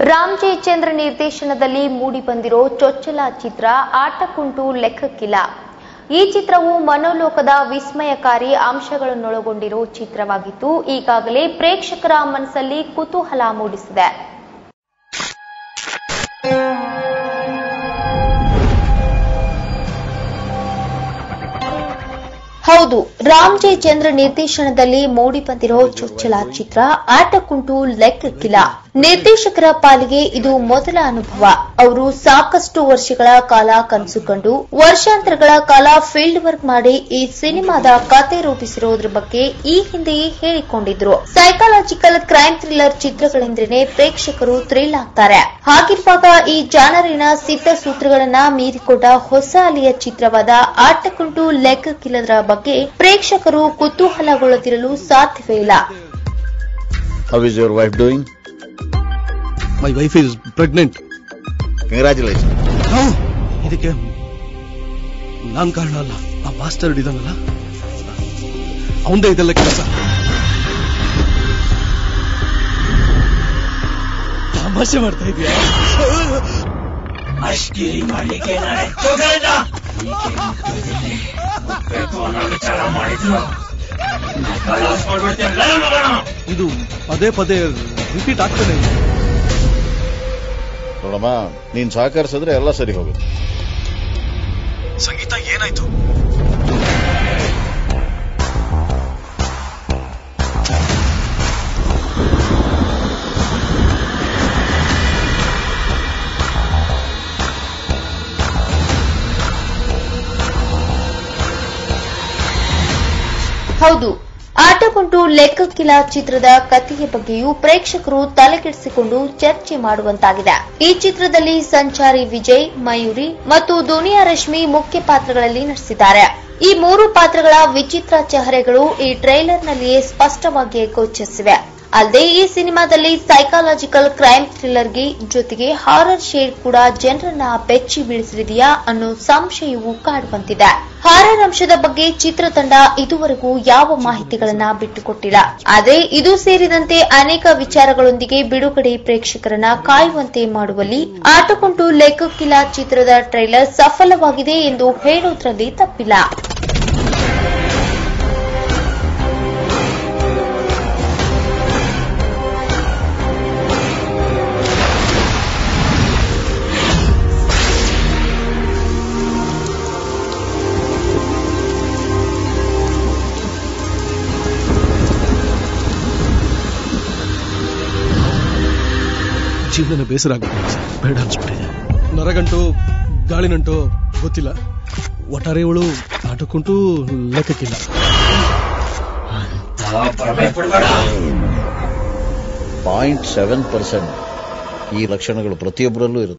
ರಾಮ್ ಜಯಚಂದ್ರ ನಿರ್ದೇಶನದಲ್ಲಿ ಮೂಡಿಬಂದಿರೋ ಚೊಚ್ಚಲ ಚಿತ್ರ ಆಟಕುಂಟು ಲೆಕ್ಕಕ್ಕಿಲ್ಲ. ಈ ಚಿತ್ರವು ಮನೋಲೋಕದ ವಿಸ್ಮಯಕಾರಿ ಅಂಶಗಳನ್ನೊಳಗೊಂಡಿರೋ ಚಿತ್ರವಾಗಿದ್ದು, ಈಗಾಗಲೇ ಪ್ರೇಕ್ಷಕರ ಮನಸ್ಸಲ್ಲಿ ಕುತೂಹಲ ಮೂಡಿಸಿದೆ. ಹೌದು ರಾಮ್ ಜಯಚಂದ್ರ ನಿರ್ದೇಶನದಲ್ಲಿ ಮೂಡಿಬಂದಿರೋ ಚೊಚ್ಚಲ ಚಿತ್ರ ಆಟಕುಂಟು ಲೆಕ್ಕಕ್ಕಿಲ್ಲ. ನಿರ್ದೇಶಕರ ಪಾಲಿಗೆ ಇದು ಮೊದಲ ಅನುಭವ. ಅವರು ಸಾಕಷ್ಟು ವರ್ಷಗಳ ಕಾಲ ಕನಸು ಕಂಡು ವರ್ಷಾಂತರಗಳ ಕಾಲ ಫೀಲ್ಡ್ ವರ್ಕ್ ಮಾಡಿ ಈ ಸಿನಿಮಾದ ಕತೆ ರೂಪಿಸಿರೋದ್ರ ಬಗ್ಗೆ ಈ ಹಿಂದೆಯೇ ಹೇಳಿಕೊಂಡಿದ್ರು. ಸೈಕಾಲಜಿಕಲ್ ಕ್ರೈಮ್ ಥ್ರಿಲ್ಲರ್ ಚಿತ್ರಗಳೆಂದ್ರೇನೆ ಪ್ರೇಕ್ಷಕರು ಥ್ರಿಲ್ ಆಗ್ತಾರೆ. ಹಾಗಿರುವಾಗ ಈ ಜಾನರಿನ ಸಿದ್ಧ ಸೂತ್ರಗಳನ್ನ ಮೀರಿಕೊಂಡ ಹೊಸ ಅಲಿಯ ಚಿತ್ರವಾದ ಆಟಕುಂಟು ಲೆಕ್ಕಕ್ಕಿಲ್ಲದರ ಬಗ್ಗೆ ಪ್ರೇಕ್ಷಕರು ಕುತೂಹಲಗೊಳ್ಳದಿರಲು ಸಾಧ್ಯವೇ ಇಲ್ಲ. How is your wife doing? My wife is pregnant Congratulations. ಇದಕ್ಕೆ ನಾನ್ ಕಾರಣ ಅಲ್ಲ. ಆ ಮಾಸ್ಟರ್ ಇದಾನಲ್ಲ ಅವಂದೇ ಇದೆಲ್ಲ ಕೆಲಸ. ತಮಾಷೆ ಮಾಡ್ತಾ ಇದೀಯಾ? ಅಷ್ಟಿರಿ ಮಾಡ್ಲಿಕ್ಕೆ ವಿಚಾರ ಮಾಡಿದ್ರು ಇದು ಪದೇ ಪದೇ ರಿಪೀಟ್ ಆಗ್ತಾನೆ. ನೋಡಮ್ಮ ನೀನ್ ಸಹಕರಿಸಿದ್ರೆ ಎಲ್ಲ ಸರಿ ಹೋಗುತ್ತೆ. ಸಂಗೀತ ಏನಾಯ್ತು? ಹೌದು ಆಟಗುಂಟು ಕಿಲಾ ಚಿತ್ರದ ಕಥೆಯ ಬಗ್ಗೆಯೂ ಪ್ರೇಕ್ಷಕರು ತಲೆಕೆಡಿಸಿಕೊಂಡು ಚರ್ಚೆ ಮಾಡುವಂತಾಗಿದೆ. ಈ ಚಿತ್ರದಲ್ಲಿ ಸಂಚಾರಿ ವಿಜಯ್, ಮಯೂರಿ ಮತ್ತು ದುನಿಯಾ ರಶ್ಮಿ ಮುಖ್ಯ ಪಾತ್ರಗಳಲ್ಲಿ ನಟಿಸಿದ್ದಾರೆ. ಈ ಮೂರು ಪಾತ್ರಗಳ ವಿಚಿತ್ರ ಚಹರೆಗಳು ಈ ಟ್ರೈಲರ್ನಲ್ಲಿಯೇ ಸ್ಪಷ್ಟವಾಗಿ ಗೋಚರಿಸಿವೆ. ಅಲ್ಲದೆ ಈ ಸಿನಿಮಾದಲ್ಲಿ ಸೈಕಾಲಜಿಕಲ್ ಕ್ರೈಮ್ ಥ್ರಿಲ್ಲರ್ಗೆ ಜೊತೆಗೆ ಹಾರರ್ ಶೇಡ್ ಕೂಡ ಜನರನ್ನ ಬೆಚ್ಚಿ ಬೀಳಿಸಲಿದೆಯಾ ಅನ್ನೋ ಸಂಶಯವು ಕಾಡುವಂತಿದೆ. ಹಾರರ್ ಅಂಶದ ಬಗ್ಗೆ ಚಿತ್ರತಂಡ ಇದುವರೆಗೂ ಯಾವ ಮಾಹಿತಿಗಳನ್ನ ಬಿಟ್ಟುಕೊಟ್ಟಿಲ್ಲ. ಆದರೆ ಇದು ಸೇರಿದಂತೆ ಅನೇಕ ವಿಚಾರಗಳೊಂದಿಗೆ ಬಿಡುಗಡೆ ಪ್ರೇಕ್ಷಕರನ್ನ ಕಾಯುವಂತೆ ಮಾಡುವಲ್ಲಿ ಆಟಕೊಂಡು ಲೆಕ್ಕಕ್ಕಿಲ್ಲ ಚಿತ್ರದ ಟ್ರೈಲರ್ ಸಫಲವಾಗಿದೆ ಎಂದು ಹೇಳೋದ್ರಲ್ಲಿ ತಪ್ಪಿಲ್ಲ. ಜೀವನ ಬೇಸರ ಸರ್. ಬೇಡ ಅನ್ಸ್ಬಿಟ್ಟಿದೆ. ನರಗಂಟು, ಗಾಳಿನಂಟು ಗೊತ್ತಿಲ್ಲ. ಒಟ್ಟಾರೆಯವಳು ಆಟಕ್ಕುಂಟು ಲೆಕ್ಕಕ್ಕಿಲ್ಲ. ಪಾಯಿಂಟ್ ಸೆವೆನ್ ಪರ್ಸೆಂಟ್ ಈ ಲಕ್ಷಣಗಳು ಪ್ರತಿಯೊಬ್ಬರಲ್ಲೂ ಇರುತ್ತೆ.